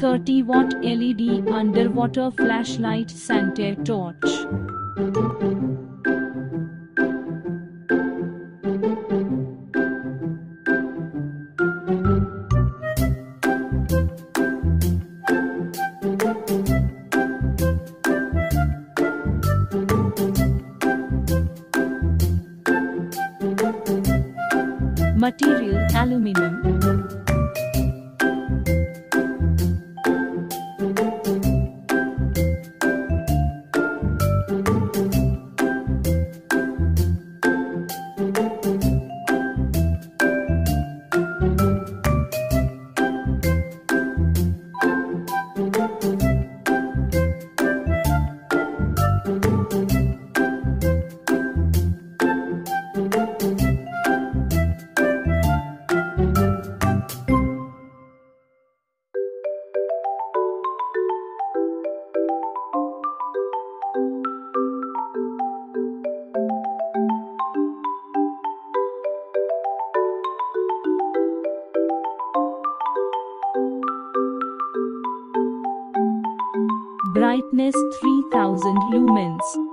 30 watt LED underwater flashlight Santerre torch. Material Aluminum Brightness 3000 lumens